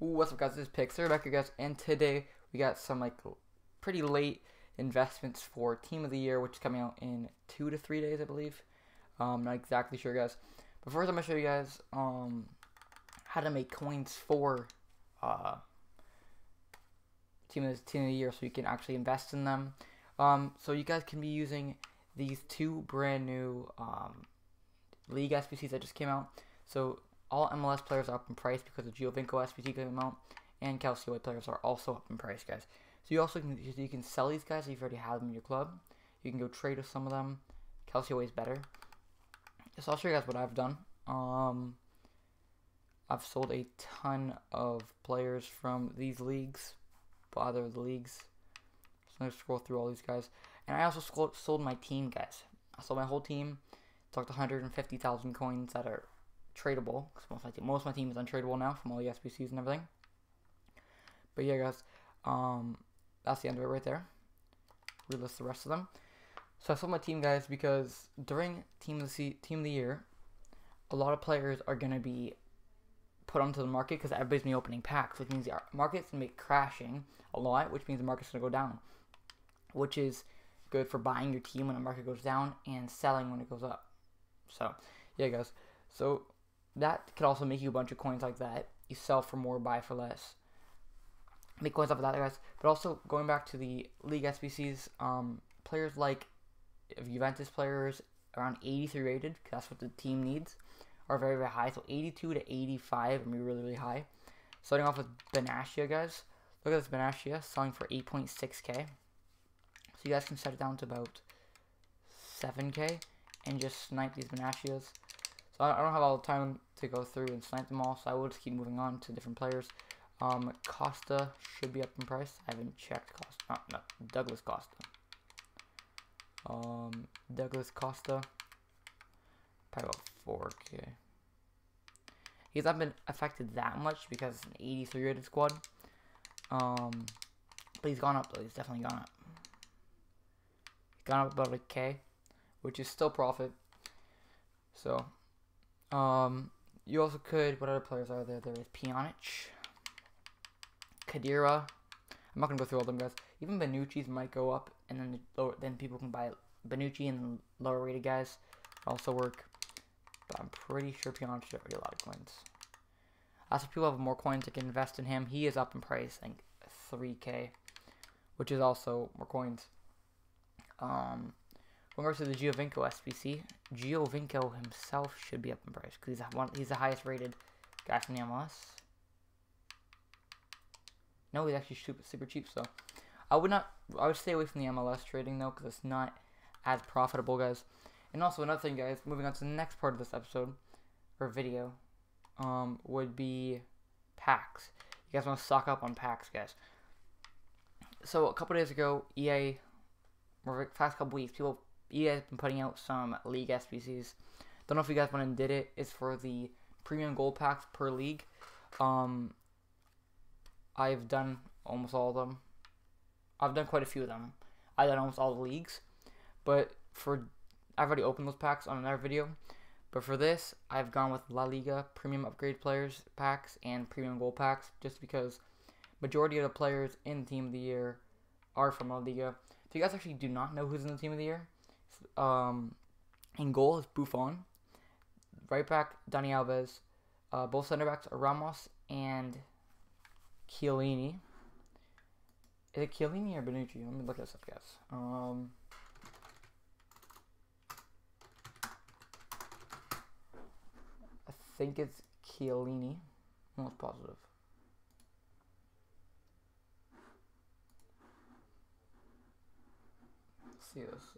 What's up guys, this is Pixar back here guys, and today we got some like pretty late investments for Team of the Year, which is coming out in two to three days, I believe. Um, not exactly sure guys. But first I'm gonna show you guys um how to make coins for uh Team of the Team of the Year so you can actually invest in them. Um, so you guys can be using these two brand new um, league SBCs that just came out. So all MLS players are up in price because of Giovinco came out, and Calcio players are also up in price, guys. So you also can you can sell these guys if you've already had them in your club. You can go trade with some of them. Calcio is better. So I'll show you guys what I've done. Um, I've sold a ton of players from these leagues, other the leagues. So I'm gonna scroll through all these guys, and I also sold my team, guys. I sold my whole team. Talked 150,000 coins that are tradable most of my team, most of my team is untradeable now from all the SBCs and everything. But yeah, guys, um, that's the end of it right there. Relist the rest of them. So I sold my team, guys, because during team of the team of the year, a lot of players are gonna be put onto the market because everybody's gonna be opening packs, which means the market's gonna be crashing a lot, which means the market's gonna go down, which is good for buying your team when the market goes down and selling when it goes up. So yeah, guys. So that could also make you a bunch of coins like that. You sell for more, buy for less. Make coins off of that, guys. But also going back to the league SBCs, um, players like Juventus players around 83 rated, because that's what the team needs, are very very high. So 82 to 85 are really really high. Starting off with Benassia, guys. Look at this Benassia selling for 8.6k. So you guys can set it down to about 7k and just snipe these Benassias. So I don't have all the time to go through and snipe them all, so I will just keep moving on to different players. Um, Costa should be up in price. I haven't checked Costa. Not, not Douglas Costa. Um, Douglas Costa. Probably about 4k. He's not been affected that much because it's an 83 rated squad. Um, but he's gone up though. He's definitely gone up. He's gone up about a K, which is still profit. So um, you also could, what other players are there? There is Pjanic, Khedira. I'm not going to go through all them guys. Even Bonucci's might go up, and then lower, then people can buy Bonucci and lower rated guys also work. But I'm pretty sure Pjanic should already a lot of coins. For people have more coins that can invest in him, he is up in price, I think 3k, which is also more coins. Um, when it comes to the Giovinco SBC, Giovinco himself should be up in price because he's one he's the highest rated guy from the MLS. No, he's actually super super cheap. So I would not I would stay away from the MLS trading though because it's not as profitable, guys. And also another thing, guys. Moving on to the next part of this episode or video, um, would be packs. You guys want to stock up on packs, guys. So a couple days ago, EA, or past couple weeks, people EA has been putting out some league SBCs. Don't know if you guys went and did it. It's for the premium gold packs per league. Um, I've done almost all of them. I've done quite a few of them. I've done almost all the leagues. But for I've already opened those packs on another video. But for this, I've gone with La Liga premium upgrade players packs and premium gold packs just because majority of the players in team of the year are from La Liga. If you guys actually do not know who's in the team of the year, um, in goal is Buffon. Right back, Dani Alves. Uh, both center backs are Ramos and Chiellini. Is it Chiellini or Bonucci? Let me look this up, guys. Um, I think it's Chiellini. I'm positive.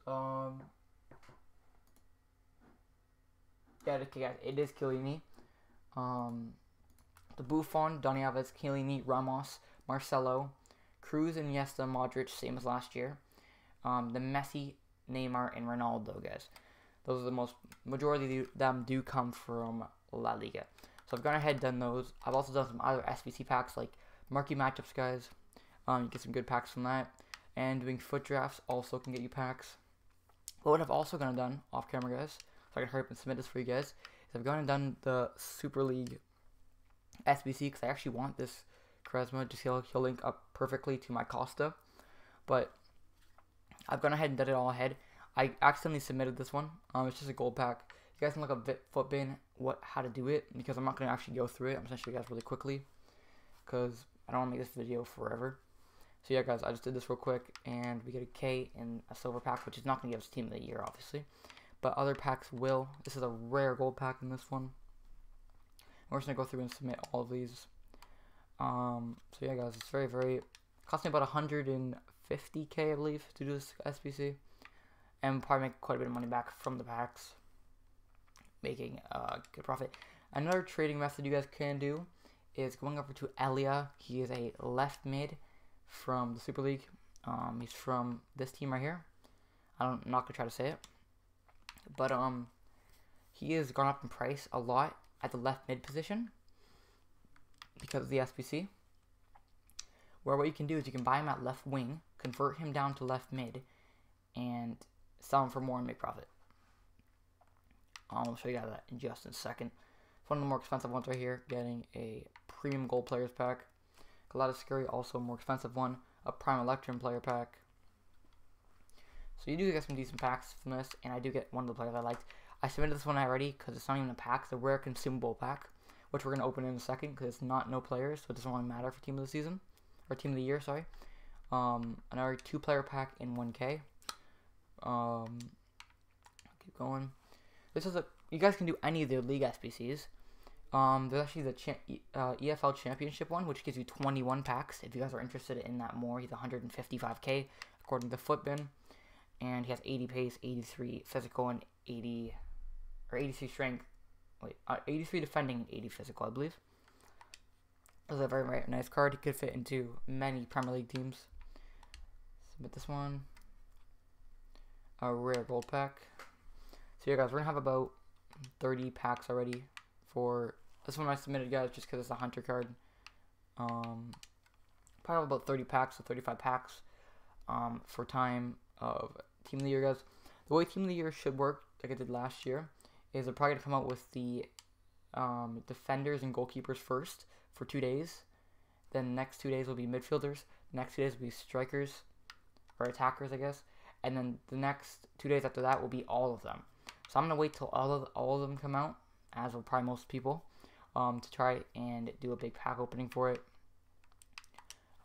Um, yeah, okay, guys, it is Chiellini. Um, the Buffon, Dani Alves, Chiellini, Ramos, Marcelo, Kroos, Iniesta, Modric, same as last year. Um, the Messi, Neymar, and Ronaldo, guys. Those are the most majority of them do come from La Liga. So I've gone ahead and done those. I've also done some other SBC packs like marquee matchups, guys. Um, you get some good packs from that. And doing FUT drafts also can get you packs. But what I've also gonna done off camera, guys, so I can hurry up and submit this for you guys, is I've gone and done the Super League SBC because I actually want this Quaresma. Just he'll, he'll link up perfectly to my Costa. But I've gone ahead and done it all ahead. I accidentally submitted this one. Um, it's just a gold pack. You guys can look up Futbin what how to do it because I'm not going to actually go through it. I'm just going to show you guys really quickly because I don't want to make this video forever. So yeah, guys, I just did this real quick, and we get a K in a silver pack, which is not going to give us Team of the Year, obviously. But other packs will. This is a rare gold pack in this one. We're just going to go through and submit all of these. Um, so yeah, guys, it's very, very... cost me about 150k, I believe, to do this SBC. And probably make quite a bit of money back from the packs. Making a good profit. Another trading method you guys can do is going over to Elia. He is a left mid from the Super League. Um, he's from this team right here. I don't, I'm not gonna try to say it, but um, he has gone up in price a lot at the left mid position because of the SBC. Where what you can do is you can buy him at left wing, convert him down to left mid, and sell him for more and make profit. Um, I'll show you guys that in just a second. It's one of the more expensive ones right here, getting a premium gold players pack. Scary, also a more expensive one. A Prime Electrum player pack. So you do get some decent packs from this, and I do get one of the players I liked. I submitted this one already because it's not even a pack. It's a rare consumable pack, which we're going to open in a second because it's not no players, so it doesn't really matter for Team of the Season. Or Team of the Year, sorry. Um, another two-player pack in 1K. Um, keep going. This is a... You guys can do any of the League SBCs. Um, there's actually the cha uh, EFL Championship one, which gives you 21 packs. If you guys are interested in that more, he's 155k according to Futbin, and he has 80 pace, 83 physical, and 80 or 83 strength. Wait, uh, 83 defending, 80 physical, I believe. This is a very, very nice card. He could fit into many Premier League teams. Submit this one. A rare gold pack. So yeah, guys, we're gonna have about 30 packs already for this one I submitted, guys, just because it's a hunter card. Um, probably about 30 packs or 35 packs um, for time of Team of the Year, guys. The way Team of the Year should work, like I did last year, is they're probably going to come out with the um, defenders and goalkeepers first for two days. Then the next two days will be midfielders. The next two days will be strikers or attackers, I guess. And then the next two days after that will be all of them. So I'm gonna wait till all of all of them come out, as will probably most people um, to try and do a big pack opening for it.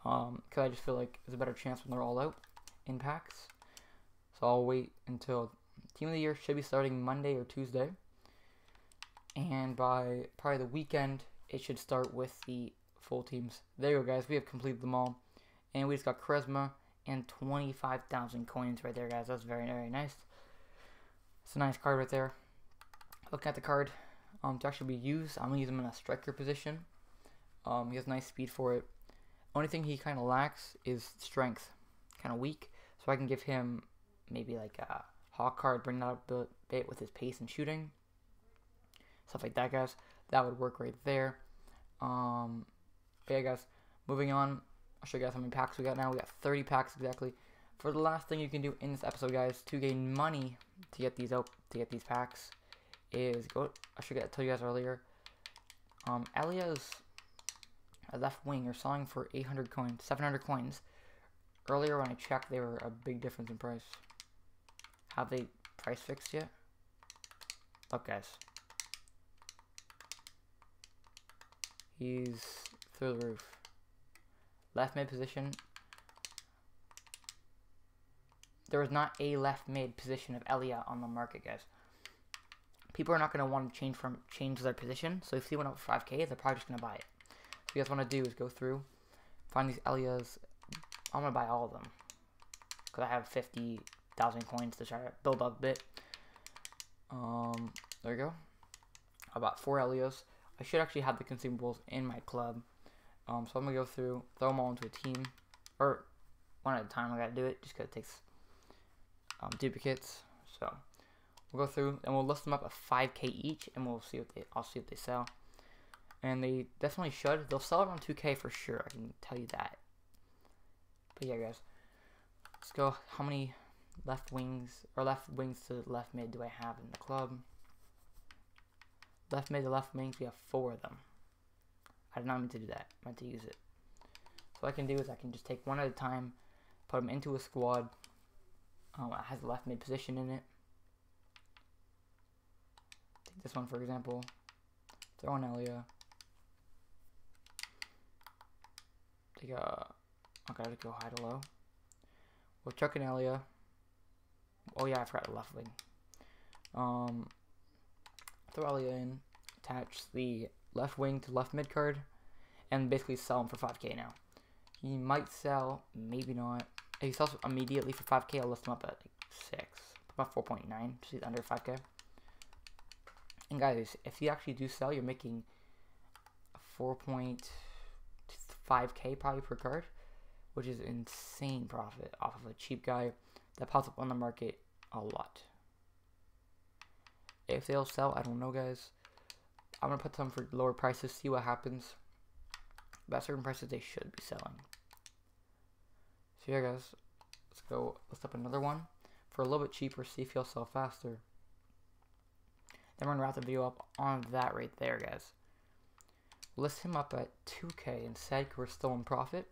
Because um, I just feel like there's a better chance when they're all out in packs. So I'll wait until Team of the Year should be starting Monday or Tuesday. And by probably the weekend, it should start with the full teams. There you go, guys. We have completed them all. And we just got Quaresma and 25,000 coins right there, guys. That's very, very nice. It's a nice card right there. Looking at the card, um, to actually be used. I'm going to use him in a striker position. Um, he has nice speed for it. Only thing he kind of lacks is strength. Kind of weak. So I can give him maybe like a hawk card, bring that up a bit with his pace and shooting. Stuff like that, guys. That would work right there. Um, yeah, guys. Moving on. I'll show you guys how many packs we got now. We got 30 packs exactly. For the last thing you can do in this episode, guys, to gain money to get these out, to get these packs, is go. I should get tell you guys earlier. Um, Elia's a left wing are selling for 800 coins, 700 coins. Earlier when I checked, they were a big difference in price. Have they price fixed yet? Look, guys. He's through the roof. Left mid position. There was not a left mid position of Elia on the market, guys people are not going to want to change from change their position. So if they went up 5k, they're probably just going to buy it. So you guys want to do is go through, find these Elias. I'm going to buy all of them because I have 50,000 coins to try to build up a bit. Um, there you go. I bought four Elias. I should actually have the consumables in my club. Um, so I'm gonna go through, throw them all into a team, or one at a time. I gotta do it just because it takes um, duplicates. So We'll go through and we'll list them up at 5k each, and we'll see what they. I'll see what they sell. And they definitely should. They'll sell around 2k for sure. I can tell you that. But yeah, guys, let's go. How many left wings or left wings to left mid do I have in the club? Left mid to left wings, we have four of them. I did not mean to do that. I meant to use it. So what I can do is I can just take one at a time, put them into a squad. Um, it has a left mid position in it. This one for example. Throw in Elia. Take a. I gotta go high to low. We'll chuck in Elia. Oh yeah, I forgot the left wing. Um, throw Elia in, attach the left wing to left mid card, and basically sell him for 5k now. He might sell, maybe not. If he sells immediately for 5k, I'll list him up at like 6, about 4.9, so he's under 5k. And guys, if you actually do sell, you're making 4.5k probably per card, which is insane profit off of a cheap guy that pops up on the market a lot. If they'll sell, I don't know, guys. I'm gonna put some for lower prices, see what happens. But at certain prices, they should be selling. So yeah, guys, let's go. Let's up another one for a little bit cheaper. See if he'll sell faster. Then we're gonna wrap the video up on that right there, guys. List him up at 2K instead, we're still in profit.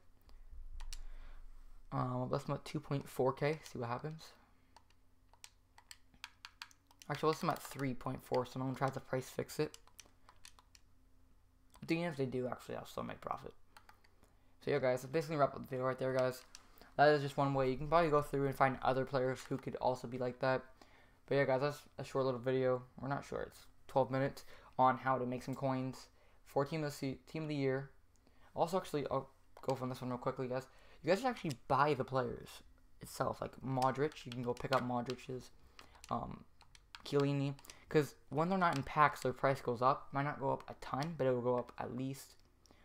Um, list him at 2.4K. See what happens. Actually, list him at 3.4, so to try to price fix it. Even if they do, actually, I'll still make profit. So yeah, guys, basically wrap up the video right there, guys. That is just one way. You can probably go through and find other players who could also be like that. But yeah, guys, that's a short little video. We're not sure. It's 12 minutes on how to make some coins for team of the team of the year. Also, actually, I'll go from this one real quickly, guys. You guys should actually buy the players itself, like Modric. You can go pick up Modric's, um, Chiellini, because when they're not in packs, their price goes up. Might not go up a ton, but it will go up at least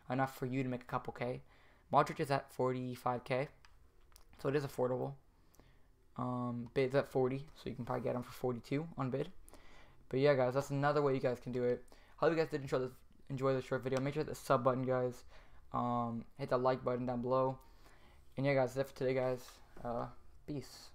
enough for you to make a couple K. Modric is at 45K, so it is affordable. Um, bid's at 40, so you can probably get them for 42 on bid. But yeah, guys, that's another way you guys can do it. Hope you guys did enjoy this, enjoy this short video. Make sure to hit the sub button, guys. Um, hit the like button down below. And yeah, guys, that's it for today, guys. Uh, peace.